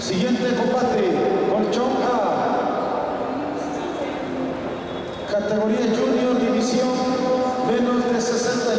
Siguiente combate, colchón A. Categoría Junior, división menos de 60.